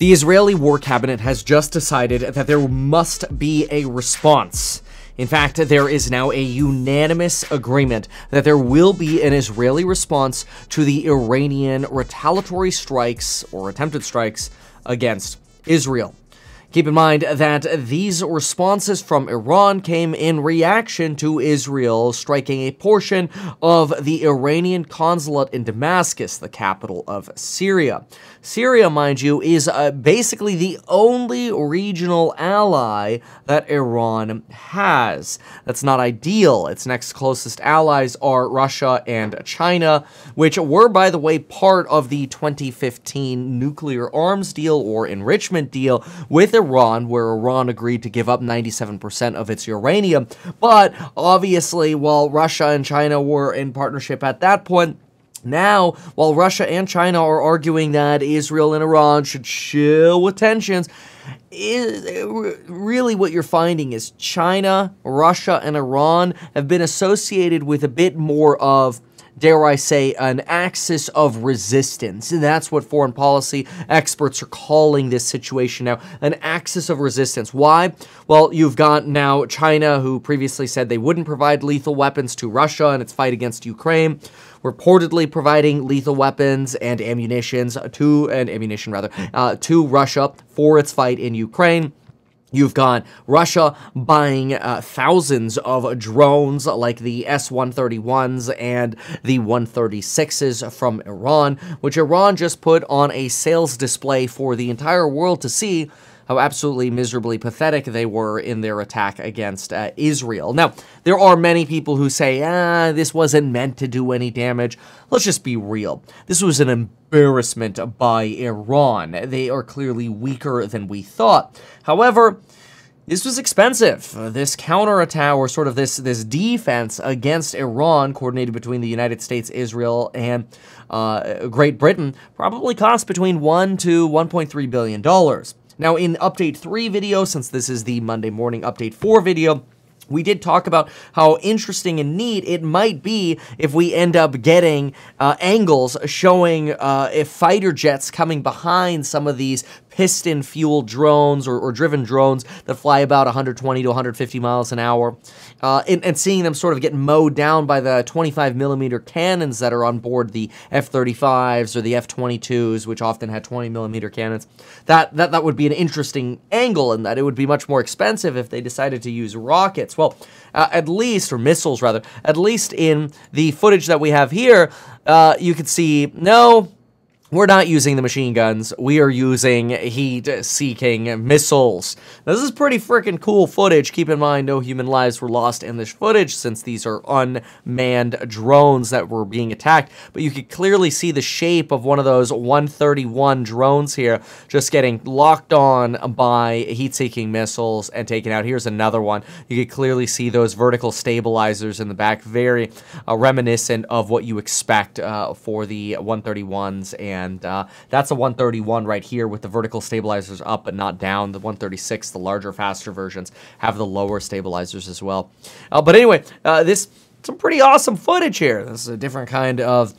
The Israeli War Cabinet has just decided that there must be a response. In fact, there is now a unanimous agreement that there will be an Israeli response to the Iranian retaliatory strikes or attempted strikes against Israel. Keep in mind that these responses from Iran came in reaction to Israel striking a portion of the Iranian consulate in Damascus, the capital of Syria. Syria, mind you, is uh, basically the only regional ally that Iran has. That's not ideal. Its next closest allies are Russia and China, which were, by the way, part of the 2015 nuclear arms deal or enrichment deal with Iran, where Iran agreed to give up 97% of its uranium. But obviously, while Russia and China were in partnership at that point, now, while Russia and China are arguing that Israel and Iran should chill with tensions, really what you're finding is China, Russia, and Iran have been associated with a bit more of dare I say, an axis of resistance. And that's what foreign policy experts are calling this situation now an axis of resistance. Why? Well, you've got now China, who previously said they wouldn't provide lethal weapons to Russia in its fight against Ukraine reportedly providing lethal weapons and ammunitions to and ammunition rather uh, to Russia for its fight in Ukraine. You've got Russia buying uh, thousands of drones like the S-131s and the 136s from Iran, which Iran just put on a sales display for the entire world to see how absolutely miserably pathetic they were in their attack against uh, Israel. Now, there are many people who say, ah, this wasn't meant to do any damage. Let's just be real. This was an embarrassment by Iran. They are clearly weaker than we thought. However, this was expensive. This counterattack, or sort of this this defense against Iran, coordinated between the United States, Israel, and uh, Great Britain, probably cost between one to 1.3 billion dollars. Now, in Update 3 video, since this is the Monday morning Update 4 video, we did talk about how interesting and neat it might be if we end up getting uh, angles showing uh, if fighter jets coming behind some of these piston fueled drones or, or, driven drones that fly about 120 to 150 miles an hour, uh, and, and, seeing them sort of get mowed down by the 25 millimeter cannons that are on board the F-35s or the F-22s, which often had 20 millimeter cannons. That, that that would be an interesting angle, in that it would be much more expensive if they decided to use rockets. Well, uh, at least, or missiles rather, at least in the footage that we have here, uh, you could see no we're not using the machine guns. We are using heat-seeking missiles. This is pretty freaking cool footage. Keep in mind, no human lives were lost in this footage since these are unmanned drones that were being attacked. But you could clearly see the shape of one of those 131 drones here just getting locked on by heat-seeking missiles and taken out. Here's another one. You could clearly see those vertical stabilizers in the back, very uh, reminiscent of what you expect uh, for the 131s and and uh, that's a 131 right here with the vertical stabilizers up but not down. The 136, the larger, faster versions, have the lower stabilizers as well. Uh, but anyway, uh, this some pretty awesome footage here. This is a different kind of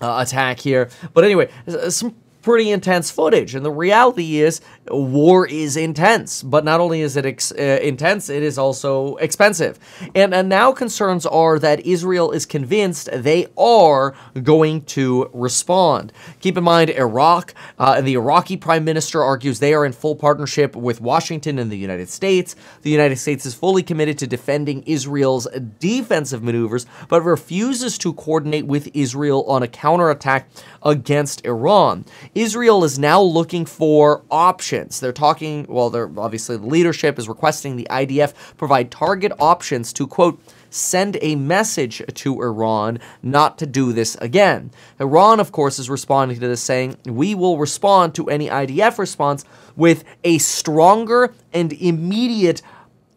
uh, attack here. But anyway, some pretty intense footage. And the reality is, war is intense. But not only is it uh, intense, it is also expensive. And, and now concerns are that Israel is convinced they are going to respond. Keep in mind, Iraq uh, and the Iraqi prime minister argues they are in full partnership with Washington and the United States. The United States is fully committed to defending Israel's defensive maneuvers, but refuses to coordinate with Israel on a counterattack against Iran. Israel is now looking for options. They're talking, well, they're obviously the leadership is requesting the IDF provide target options to quote send a message to Iran not to do this again. Iran, of course, is responding to this saying, we will respond to any IDF response with a stronger and immediate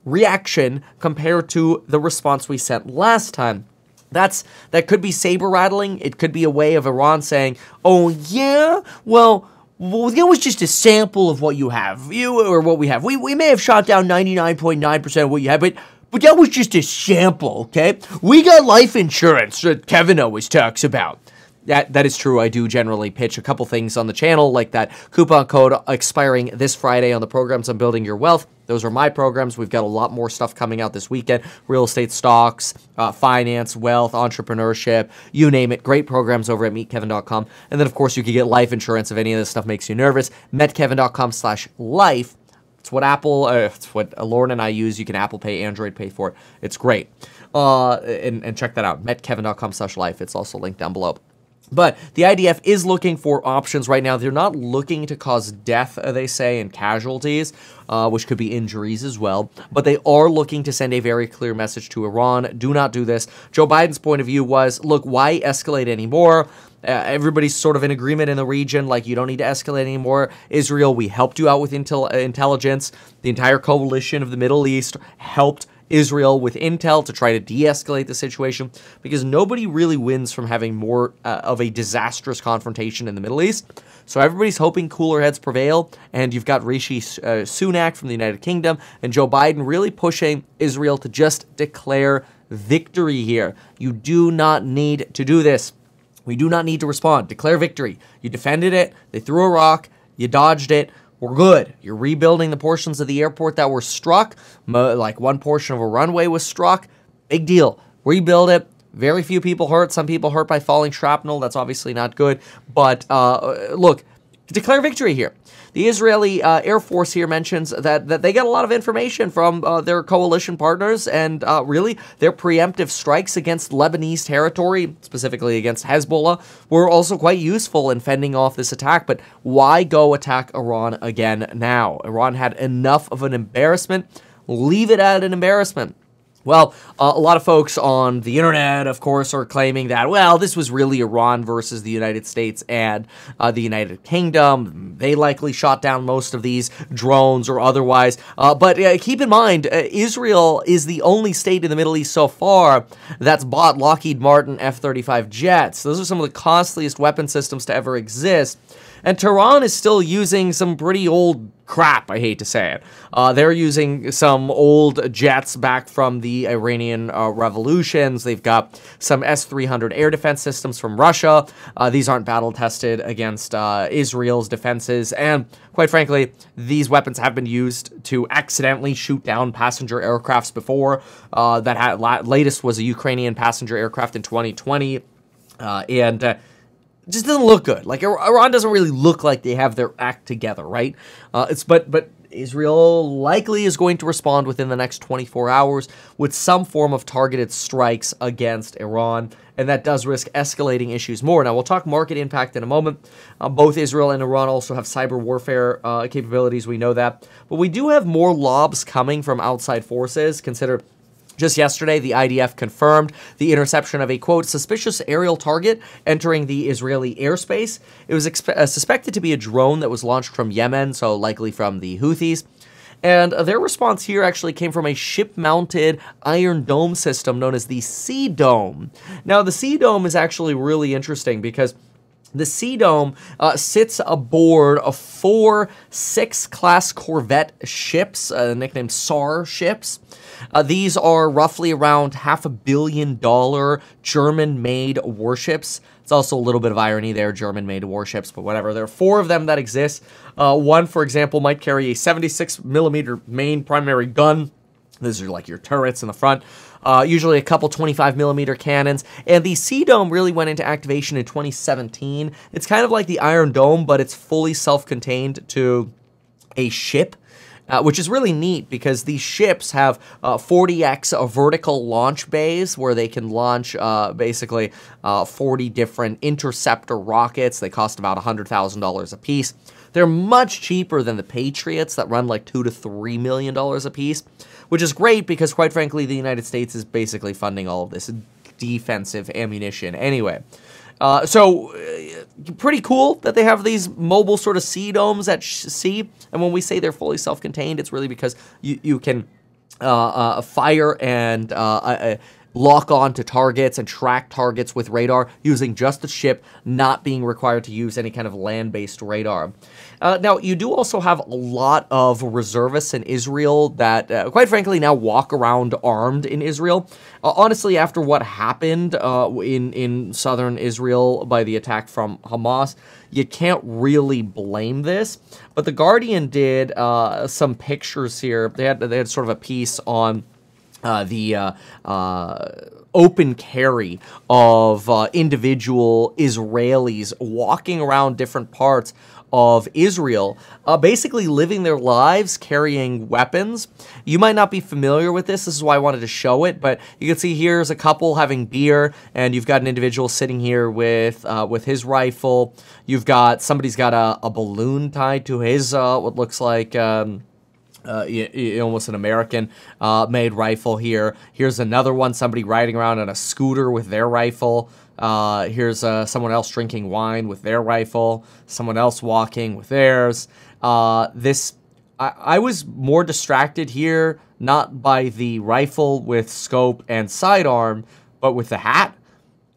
reaction compared to the response we sent last time. That's that could be saber rattling. It could be a way of Iran saying, "Oh yeah, well." Well, that was just a sample of what you have, you or what we have. We, we may have shot down 99.9% of what you have, but but that was just a sample, okay? We got life insurance that Kevin always talks about. that that is true. I do generally pitch a couple things on the channel, like that coupon code expiring this Friday on the programs on building your wealth. Those are my programs. We've got a lot more stuff coming out this weekend: real estate, stocks, uh, finance, wealth, entrepreneurship, you name it. Great programs over at meetkevin.com. And then, of course, you can get life insurance if any of this stuff makes you nervous. metkevin.com slash life. It's what Apple, uh, it's what Lauren and I use. You can Apple Pay, Android Pay for it. It's great. Uh, and, and check that out. metkevin.com slash life. It's also linked down below. But the IDF is looking for options right now. They're not looking to cause death, uh, they say, and casualties, uh, which could be injuries as well. But they are looking to send a very clear message to Iran do not do this. Joe Biden's point of view was look, why escalate anymore? Uh, everybody's sort of in agreement in the region, like you don't need to escalate anymore. Israel, we helped you out with intel- uh, intelligence. The entire coalition of the Middle East helped Israel with intel to try to de escalate the situation because nobody really wins from having more uh, of a disastrous confrontation in the Middle East. So everybody's hoping cooler heads prevail, and you've got Rishi uh, Sunak from the United Kingdom and Joe Biden really pushing Israel to just declare victory here. You do not need to do this. We do not need to respond. Declare victory. You defended it, they threw a rock, you dodged it we're good. You're rebuilding the portions of the airport that were struck. Like one portion of a runway was struck. Big deal. Rebuild it. Very few people hurt. Some people hurt by falling shrapnel. That's obviously not good. But uh, look, declare victory here. The Israeli uh, Air Force here mentions that, that they get a lot of information from uh, their coalition partners, and uh, really their preemptive strikes against Lebanese territory, specifically against Hezbollah, were also quite useful in fending off this attack. But why go attack Iran again now? Iran had enough of an embarrassment. Leave it at an embarrassment. Well, uh, a lot of folks on the internet, of course, are claiming that, well, this was really Iran versus the United States and uh, the United Kingdom. They likely shot down most of these drones or otherwise. Uh, but uh, keep in mind, uh, Israel is the only state in the Middle East so far that's bought Lockheed Martin F 35 jets. Those are some of the costliest weapon systems to ever exist. And Tehran is still using some pretty old crap, I hate to say it. Uh, they're using some old jets back from the Iranian uh, revolutions. They've got some S 300 air defense systems from Russia. Uh, these aren't battle tested against uh, Israel's defenses. And quite frankly, these weapons have been used to accidentally shoot down passenger aircrafts before. Uh, that had, latest was a Ukrainian passenger aircraft in 2020. Uh, and just doesn't look good. Like Iran doesn't really look like they have their act together, right? Uh, it's but but Israel likely is going to respond within the next 24 hours with some form of targeted strikes against Iran, and that does risk escalating issues more. Now, we'll talk market impact in a moment. Uh, both Israel and Iran also have cyber warfare uh, capabilities, we know that. But we do have more lobs coming from outside forces. Consider just yesterday, the IDF confirmed the interception of a quote suspicious aerial target entering the Israeli airspace. It was expe- uh, suspected to be a drone that was launched from Yemen, so likely from the Houthis. And uh, their response here actually came from a ship mounted Iron Dome system known as the Sea Dome. Now, the Sea Dome is actually really interesting because the Sea Dome uh, sits aboard of four six class Corvette ships, uh, nicknamed Sa'ar ships. Uh, these are roughly around half a billion dollar German made warships. It's also a little bit of irony there, German made warships, but whatever. There are four of them that exist. Uh, one, for example, might carry a 76 millimeter main primary gun. These are like your turrets in the front. Uh, usually a couple 25 millimeter cannons. And the Sea Dome really went into activation in 2017. It's kind of like the Iron Dome, but it's fully self contained to a ship uh, which is really neat because these ships have uh, 40x vertical launch bays where they can launch uh, basically uh, 40 different interceptor rockets. They cost about $100,000 a piece. They're much cheaper than the Patriots that run like two to three million dollars a piece, which is great because, quite frankly, the United States is basically funding all of this defensive ammunition anyway. Uh, so, uh, pretty cool that they have these mobile sort of sea domes at sea. And when we say they're fully self contained, it's really because you, you can uh, uh fire and uh, uh, lock on to targets and track targets with radar using just the ship, not being required to use any kind of land based radar. Uh, now, you do also have a lot of reservists in Israel that, uh, quite frankly, now walk around armed in Israel. Uh, honestly, after what happened uh, in, in southern Israel by the attack from Hamas, you can't really blame this. But The Guardian did uh, some pictures here. They had, they had sort of a piece on uh, the uh, uh, open carry of uh, individual Israelis walking around different parts of Israel, uh, basically living their lives carrying weapons. You might not be familiar with this. This is why I wanted to show it. But you can see here's a couple having beer, and you've got an individual sitting here with with his rifle. You've got somebody's got a, a balloon tied to his what looks like. Um, uh, almost an American uh, made rifle here. Here's another one, somebody riding around on a scooter with their rifle. Uh, here's uh, someone else drinking wine with their rifle, someone else walking with theirs. Uh, this, I, I was more distracted here, not by the rifle with scope and sidearm, but with the hat.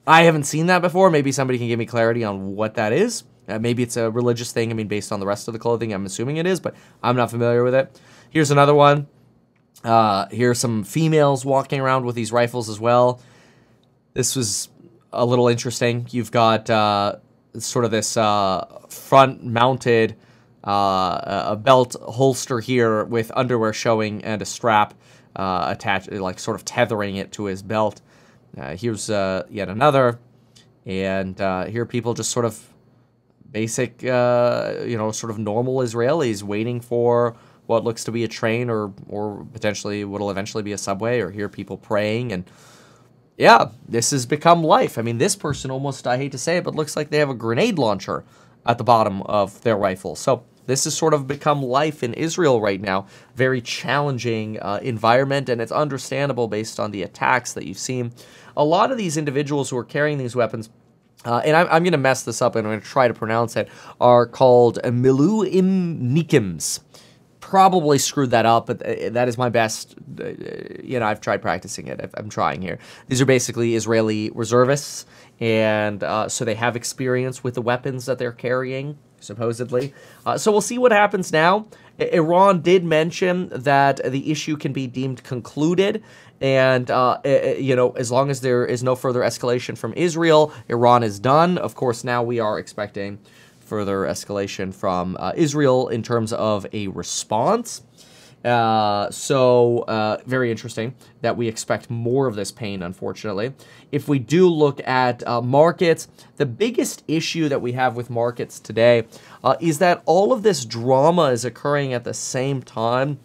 I haven't seen that before. Maybe somebody can give me clarity on what that is. Uh, maybe it's a religious thing. I mean, based on the rest of the clothing, I'm assuming it is, but I'm not familiar with it. Here's another one. Uh, here are some females walking around with these rifles as well. This was a little interesting. You've got uh, sort of this uh, front-mounted uh, a belt holster here with underwear showing and a strap uh, attached, like sort of tethering it to his belt. Uh, here's yet another, and here people just sort of basic, you know, sort of normal Israelis waiting for what looks to be a train or or potentially what'll eventually be a subway or hear people praying and yeah, this has become life. I mean, this person almost I hate to say it, but looks like they have a grenade launcher at the bottom of their rifle. So this has sort of become life in Israel right now. Very challenging uh, environment, and it's understandable based on the attacks that you've seen. A lot of these individuals who are carrying these weapons uh, and I'm, I'm going to mess this up and I'm going to try to pronounce it, are called Miluimnikims probably screwed that up, but uh, that is my best. Uh, you know, I've tried practicing it. I'm trying here. These are basically Israeli reservists, and uh, so they have experience with the weapons that they're carrying, supposedly. Uh, so we'll see what happens now. Iran did mention that the issue can be deemed concluded, and uh, you know, as long as there is no further escalation from Israel, Iran is done. Of course, now we are expecting further escalation from uh, Israel in terms of a response. Uh, so, uh, very interesting that we expect more of this pain, unfortunately. If we do look at uh, markets, the biggest issue that we have with markets today uh, is that all of this drama is occurring at the same time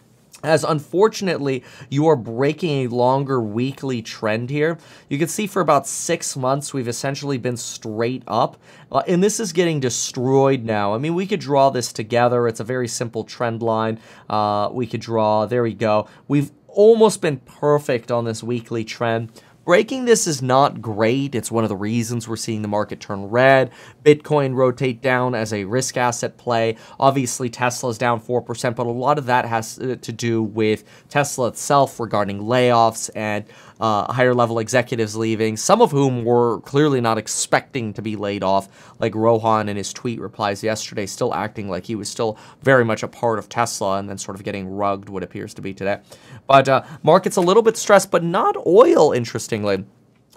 as unfortunately you are breaking a longer weekly trend here. You can see for about six months we've essentially been straight up, uh, and this is getting destroyed now. I mean, we could draw this together. It's a very simple trend line. Uh, we could draw, there we go. We've almost been perfect on this weekly trend. Breaking this is not great. It's one of the reasons we're seeing the market turn red. Bitcoin rotate down as a risk asset play. Obviously, Tesla's down 4%, but a lot of that has to do with Tesla itself regarding layoffs and uh, higher level executives leaving, some of whom were clearly not expecting to be laid off, like Rohan in his tweet replies yesterday, still acting like he was still very much a part of Tesla and then sort of getting rugged, what appears to be today. But uh, market's a little bit stressed, but not oil, interestingly.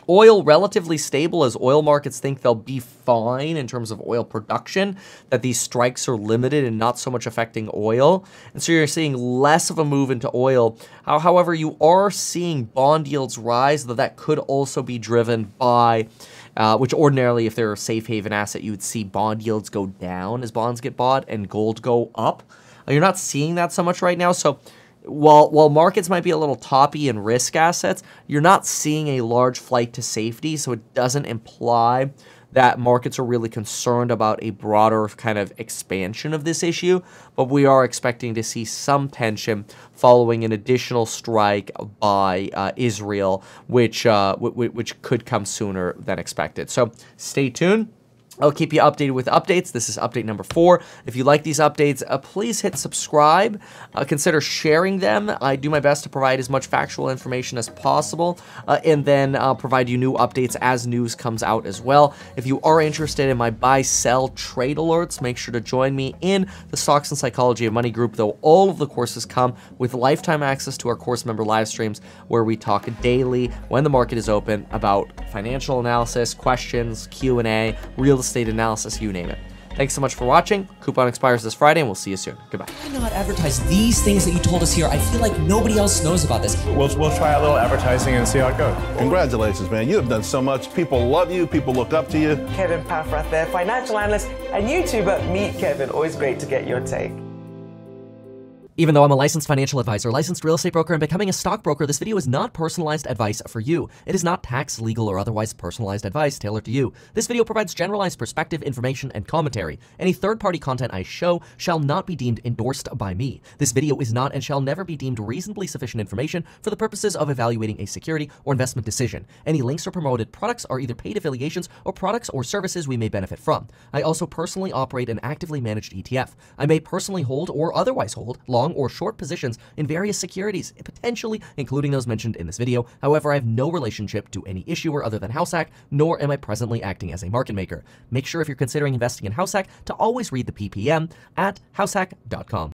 Oil relatively stable as oil markets think they'll be fine in terms of oil production, that these strikes are limited and not so much affecting oil. And so you're seeing less of a move into oil. However, you are seeing bond yields rise, though that could also be driven by uh, which ordinarily, if they're a safe haven asset, you would see bond yields go down as bonds get bought and gold go up. You're not seeing that so much right now. So while while markets might be a little toppy in risk assets, you're not seeing a large flight to safety, so it doesn't imply that markets are really concerned about a broader kind of expansion of this issue, but we are expecting to see some tension following an additional strike by uh, Israel, which uh, which could come sooner than expected. So stay tuned. I'll keep you updated with updates. This is update number four. If you like these updates, uh, please hit subscribe. Uh, consider sharing them. I do my best to provide as much factual information as possible, uh, and then provide you new updates as news comes out as well. If you are interested in my buy, sell, trade alerts, make sure to join me in the Stocks and Psychology of Money group, though all of the courses come with lifetime access to our course member live streams where we talk daily when the market is open about financial analysis, questions, Q&A, real estate analysis, you name it. Thanks so much for watching. Coupon expires this Friday, and we'll see you soon. Goodbye. Why not advertise these things that you told us here? I feel like nobody else knows about this. We'll, we'll try a little advertising and see how it goes. Congratulations, man. You have done so much. People love you. People look up to you. Kevin Paffrath there, financial analyst and YouTuber. Meet Kevin. Always great to get your take. Even though I'm a licensed financial advisor, licensed real estate broker, and becoming a stockbroker, this video is not personalized advice for you. It is not tax, legal, or otherwise personalized advice tailored to you. This video provides generalized perspective, information, and commentary. Any third-party content I show shall not be deemed endorsed by me. This video is not and shall never be deemed reasonably sufficient information for the purposes of evaluating a security or investment decision. Any links or promoted products are either paid affiliations or products or services we may benefit from. I also personally operate an actively managed ETF. I may personally hold or otherwise hold long long or short positions in various securities, potentially including those mentioned in this video. However, I have no relationship to any issuer other than Househack, nor am I presently acting as a market maker. Make sure if you're considering investing in Househack to always read the PPM at househack.com.